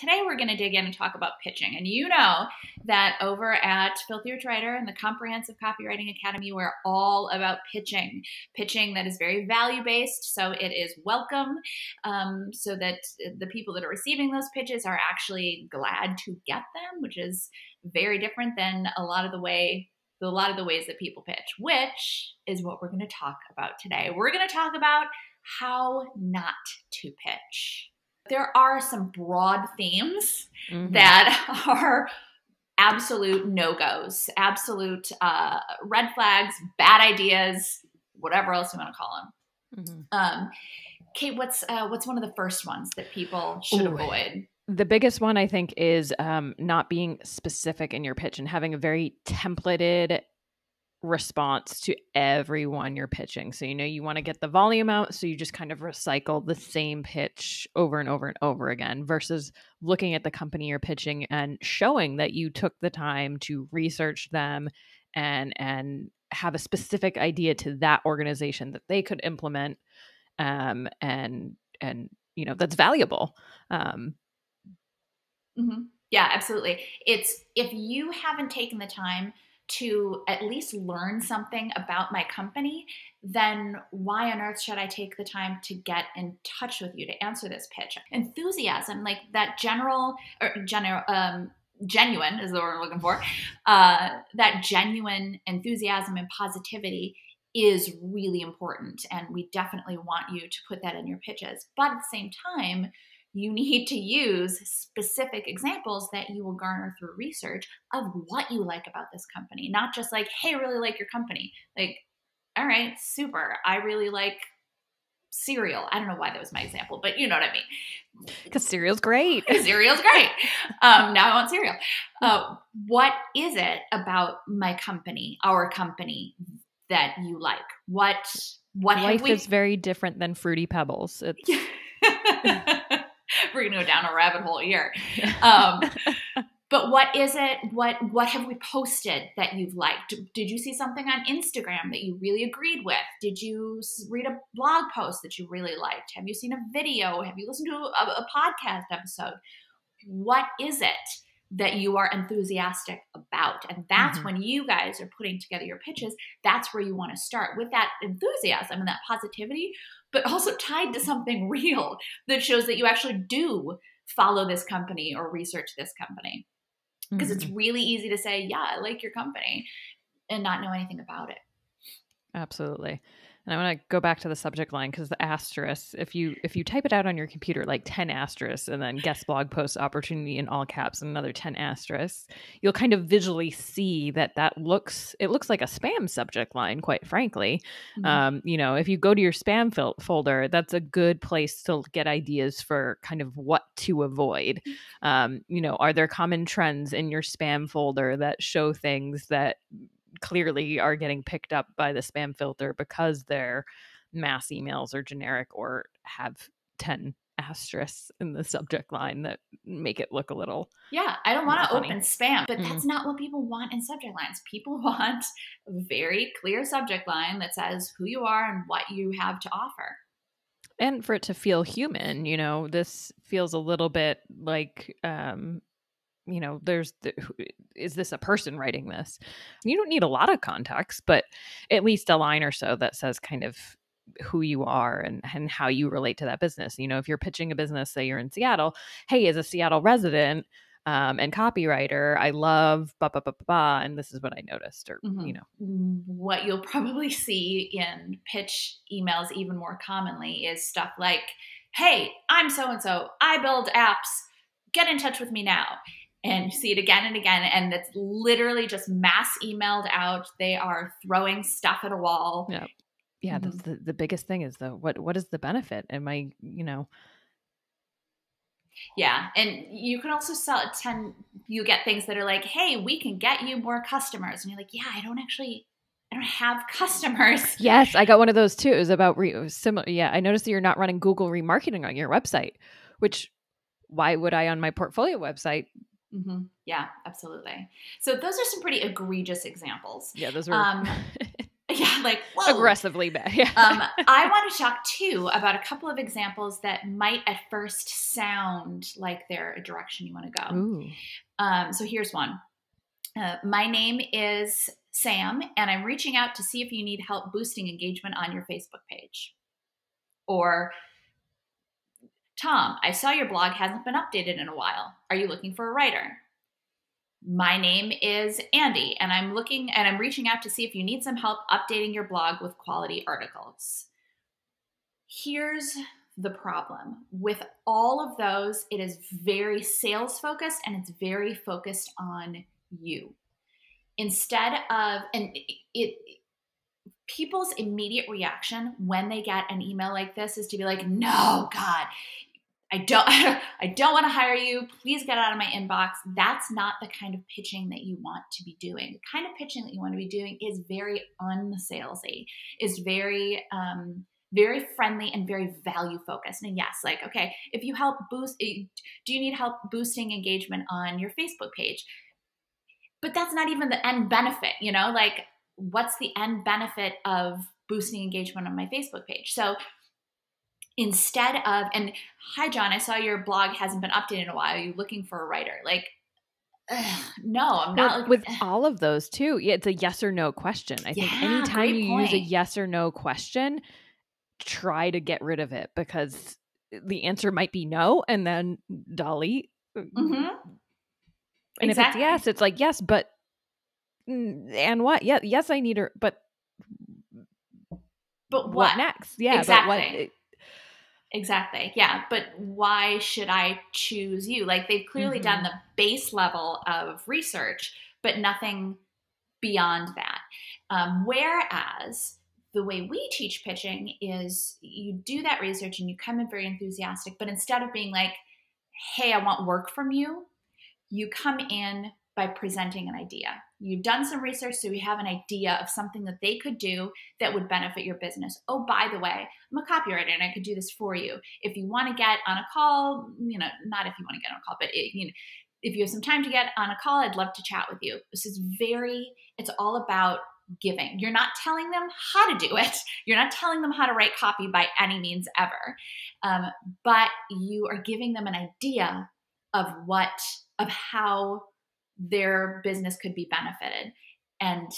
Today we're going to dig in and talk about pitching. And you know that over at Filthy Rich Writer and the Comprehensive Copywriting Academy, we're all about pitching. Pitching that is very value based, so it is welcome, um, so that the people that are receiving those pitches are actually glad to get them, which is very different than a lot of the way a lot of the ways that people pitch, which is what we're going to talk about today. We're going to talk about how not to pitch. There are some broad themes mm-hmm. that are absolute no goes, absolute uh, red flags, bad ideas, whatever else you want to call them. Mm-hmm. Um, Kate, what's uh, what's one of the first ones that people should Ooh. avoid? The biggest one I think is um, not being specific in your pitch and having a very templated response to everyone you're pitching. So, you know, you want to get the volume out. So you just kind of recycle the same pitch over and over and over again versus looking at the company you're pitching and showing that you took the time to research them and, and, have a specific idea to that organization that they could implement um, and and you know that's valuable um, mm-hmm. yeah absolutely it's if you haven't taken the time to at least learn something about my company, then why on earth should I take the time to get in touch with you to answer this pitch? Enthusiasm, like that general or general um, genuine is the word I'm looking for. Uh, that genuine enthusiasm and positivity is really important, and we definitely want you to put that in your pitches. But at the same time, you need to use specific examples that you will garner through research of what you like about this company, not just like, hey, I really like your company. Like, all right, super. I really like cereal. I don't know why that was my example, but you know what I mean. Because cereal's great. cereal's great. Um, now I want cereal. Uh, what is it about my company, our company, that you like? What what life we... is very different than fruity pebbles. It's we're gonna go down a rabbit hole here. Um, but what is it? What what have we posted that you've liked? Did you see something on Instagram that you really agreed with? Did you read a blog post that you really liked? Have you seen a video? Have you listened to a, a podcast episode? What is it? That you are enthusiastic about. And that's mm-hmm. when you guys are putting together your pitches, that's where you want to start with that enthusiasm and that positivity but also tied to something real that shows that you actually do follow this company or research this company. Because mm-hmm. it's really easy to say, yeah, I like your company and not know anything about it. Absolutely. And I want to go back to the subject line because the asterisk, if you if you type it out on your computer like 10 asterisks and then guest blog post opportunity in all caps and another 10 asterisks, you'll kind of visually see that that looks it looks like a spam subject line, quite frankly. Mm-hmm. Um, you know, if you go to your spam fil- folder, that's a good place to get ideas for kind of what to avoid. Um, you know, are there common trends in your spam folder that show things that clearly are getting picked up by the spam filter because they're mass emails or generic or have 10 asterisks in the subject line that make it look a little yeah i don't want to open spam but mm that's not what people want in subject lines. People want a very clear subject line that says who you are and what you have to offer. And for it to feel human you know this feels a little bit like um you know there's the, is this a person writing this? You don't need a lot of context but at least a line or so that says kind of who you are and, and how you relate to that business. You know if you're pitching a business say you're in seattle hey as a seattle resident um, and copywriter i love ba ba ba ba and this is what i noticed or mm-hmm. you know. What you'll probably see in pitch emails even more commonly is stuff like hey i'm so and so. I build apps. Get in touch with me now and you see it again and again and it's literally just mass emailed out they are throwing stuff at a wall yeah yeah mm-hmm. that's the, the biggest thing is though what what is the benefit am i you know yeah and you can also sell ten you get things that are like hey we can get you more customers and you're like yeah i don't actually I don't have customers. Yes, I got one of those too. It was about re- similar. Yeah, I noticed that you're not running Google remarketing on your website, which why would I on my portfolio website Mm-hmm. Yeah, absolutely. So those are some pretty egregious examples. Yeah, those are. Um, yeah, like whoa. aggressively bad. Yeah. um, I want to talk too about a couple of examples that might at first sound like they're a direction you want to go. Ooh. Um, so here's one. Uh, my name is Sam, and I'm reaching out to see if you need help boosting engagement on your Facebook page. Or, Tom, I saw your blog hasn't been updated in a while. Are you looking for a writer? My name is Andy, and I'm looking and I'm reaching out to see if you need some help updating your blog with quality articles. Here's the problem with all of those, it is very sales focused and it's very focused on you. Instead of, and it, people's immediate reaction when they get an email like this is to be like, no, God, I don't I don't want to hire you. Please get out of my inbox. That's not the kind of pitching that you want to be doing. The kind of pitching that you want to be doing is very unsalesy, is very um, very friendly and very value focused. And yes, like okay, if you help boost, eh, do you need help boosting engagement on your Facebook page? But that's not even the end benefit, you know. Like, what's the end benefit of boosting engagement on my Facebook page? So instead of and hi john i saw your blog hasn't been updated in a while. Are you looking for a writer? Like ugh, no i'm not well, with all of those too yeah, it's a yes or no question. I think Yeah, anytime great you use a yes or no question try to get rid of it because the answer might be no and then dolly Mhm. and Exactly. if it's yes it's like yes but and what? Yeah yes i need her but but what, what, next? Yeah Exactly. Exactly yeah but why should i choose you like they've clearly Mhm. done the base level of research but nothing beyond that um, whereas the way we teach pitching is you do that research and you come in very enthusiastic but instead of being like hey i want work from you you come in by presenting an idea. You've done some research so you have an idea of something that they could do that would benefit your business. Oh by the way i'm a copywriter and i could do this for you. If you want to get on a call you know not if you want to get on a call but it, you know if you have some time to get on a call i'd love to chat with you. This is very it's all about giving. You're not telling them how to do it. You're not telling them how to write copy by any means ever. Um, but you are giving them an idea of what of how their business could be benefited and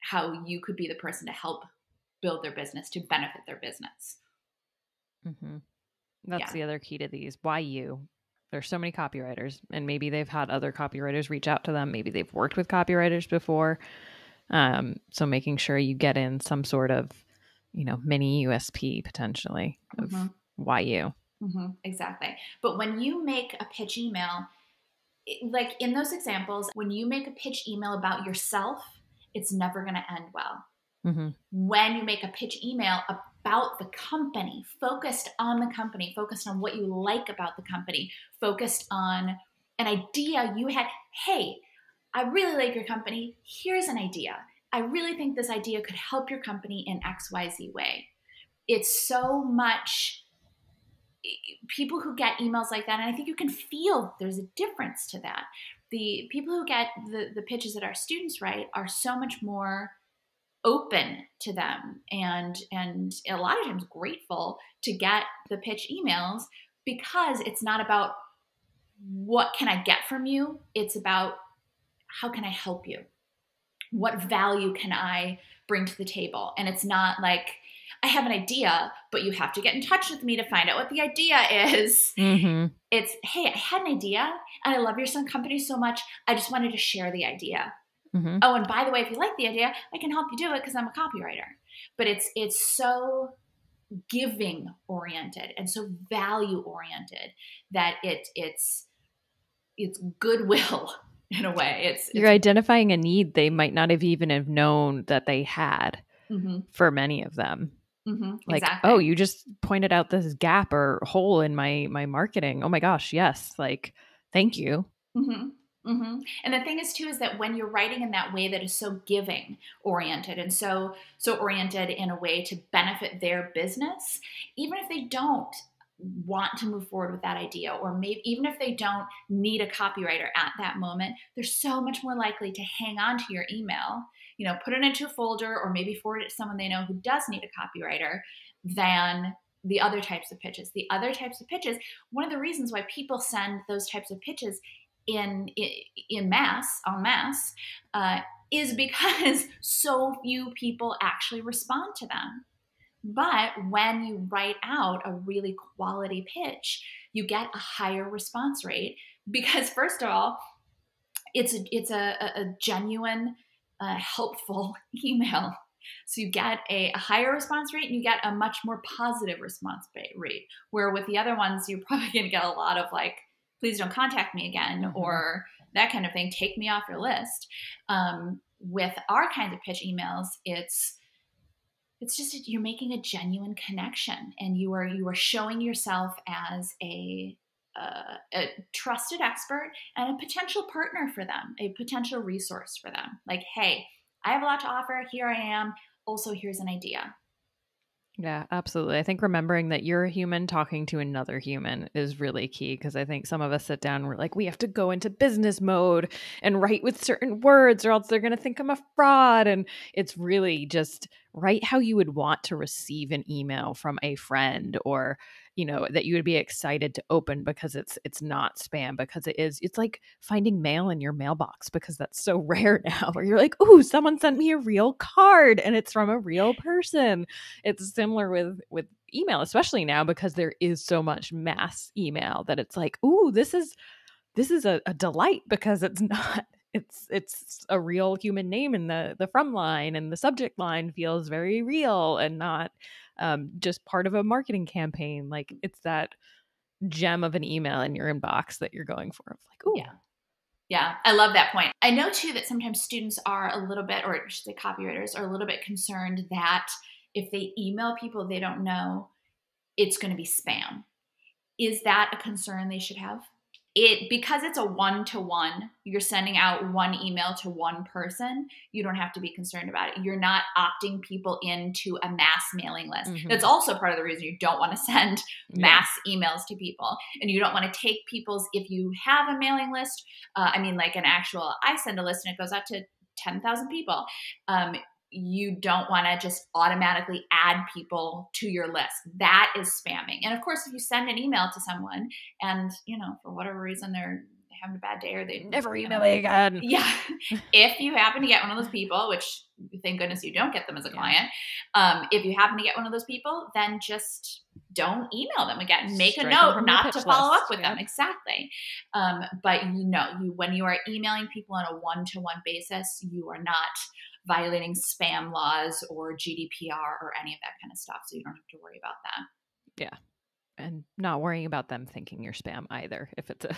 how you could be the person to help build their business to benefit their business hmm That's Yeah. the other key to these. Why you? There's so many copywriters, and maybe they've had other copywriters reach out to them. Maybe they've worked with copywriters before. Um, so making sure you get in some sort of, you know, mini USP potentially of Mhm. why you. hmm exactly. But when you make a pitch email, like in those examples, when you make a pitch email about yourself, it's never going to end well. hmm When you make a pitch email about the company, focused on the company, focused on what you like about the company, focused on an idea you had, hey, I really like your company. Here's an idea. I really think this idea could help your company in XYZ way. It's so much people who get emails like that, and I think you can feel there's a difference to that. The people who get the, the pitches that our students write are so much more open to them and and a lot of times grateful to get the pitch emails because it's not about what can I get from you? It's about how can I help you? What value can I bring to the table? And it's not like I have an idea, but you have to get in touch with me to find out what the idea is. hmm It's, hey, I had an idea and I love your son company so much. I just wanted to share the idea. hmm Oh, and by the way, if you like the idea, I can help you do it because I'm a copywriter. But it's it's so giving oriented and so value oriented that it it's it's goodwill in a way. It's, You're identifying a need they might not have even have known that they had Mhm, for many of them. Mhm, Like, exactly. oh, you just pointed out this gap or hole in my my marketing. Oh my gosh, yes. Like, thank you. Mm-hmm. Mm-hmm. And the thing is too is that when you're writing in that way that is so giving oriented and so so oriented in a way to benefit their business, even if they don't want to move forward with that idea or maybe even if they don't need a copywriter at that moment they're so much more likely to hang on to your email you know put it into a folder or maybe forward it to someone they know who does need a copywriter than the other types of pitches. The other types of pitches one of the reasons why people send those types of pitches in in mass en masse uh, is because so few people actually respond to them but when you write out a really quality pitch, you get a higher response rate because, first of all, it's a, it's a, a genuine, uh, helpful email. So you get a, a, higher response rate and you get a much more positive response rate. Where with the other ones, you're probably going to get a lot of like, please don't contact me again, mm-hmm. or that kind of thing. Take me off your list. Um, with our kinds of pitch emails, it's it's just you're making a genuine connection and you are you are showing yourself as a uh, a trusted expert and a potential partner for them, a potential resource for them. Like, hey, I have a lot to offer. Here I am. Also, here's an idea. Yeah, absolutely. I think remembering that you're a human talking to another human is really key because I think some of us sit down we're like, we have to go into business mode and write with certain words or else they're going to think I'm a fraud. And it's really just write how you would want to receive an email from a friend or you know that you would be excited to open because it's it's not spam because it is it's like finding mail in your mailbox because that's so rare now where you're like oh someone sent me a real card and it's from a real person. It's similar with with email especially now because there is so much mass email that it's like oh this is this is a, a delight because it's not it's it's a real human name in the the from line and the subject line feels very real and not um, just part of a marketing campaign like it's that gem of an email in your inbox that you're going for like oh yeah yeah i love that point. I know too that sometimes students are a little bit or I should say copywriters are a little bit concerned that if they email people they don't know it's going to be spam. Is that a concern they should have it because it's a one to one you're sending out one email to one person you don't have to be concerned about it you're not opting people into a mass mailing list mm-hmm. that's also part of the reason you don't want to send mass yeah. emails to people and you don't want to take people's if you have a mailing list uh, i mean like an actual i send a list and it goes out to 10,000 people um, you don't want to just automatically add people to your list. That is spamming. And of course, if you send an email to someone and, you know, for whatever reason they're having a bad day or they never email me again. Yeah. if you happen to get one of those people, which thank goodness you don't get them as a client, um, if you happen to get one of those people, then just don't email them again. Make a note not to follow list. up with yeah. them. Exactly. Um, but you know, you when you are emailing people on a one to one basis, you are not violating spam laws or GDPR or any of that kind of stuff. So you don't have to worry about that. Yeah. And not worrying about them thinking you're spam either if it's a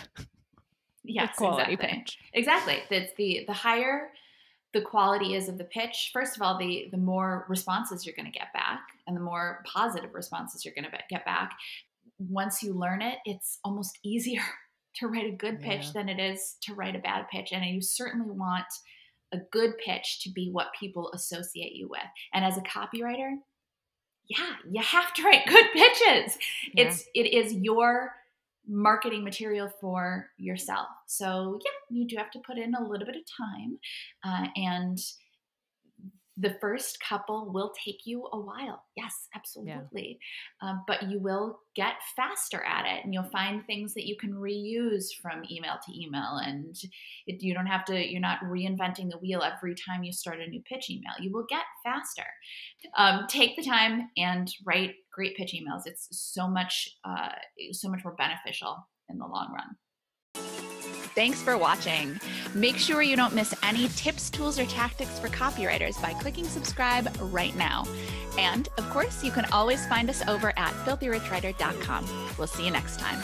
yes, quality exactly. pitch. Exactly. That's the the higher the quality is of the pitch. First of all, the the more responses you're going to get back and the more positive responses you're going to get back. Once you learn it, it's almost easier to write a good pitch yeah. than it is to write a bad pitch and you certainly want a good pitch to be what people associate you with. And as a copywriter, yeah, you have to write good pitches. Yeah. It's it is your marketing material for yourself. So yeah, you do have to put in a little bit of time, uh, and the first couple will take you a while. Yes, absolutely. Yeah. Um, but you will get faster at it and you'll find things that you can reuse from email to email. And it, you don't have to, you're not reinventing the wheel every time you start a new pitch email. You will get faster. Um, take the time and write great pitch emails. It's so much, uh, so much more beneficial in the long run. Thanks for watching. Make sure you don't miss any tips, tools, or tactics for copywriters by clicking subscribe right now. And of course, you can always find us over at filthyrichwriter.com. We'll see you next time.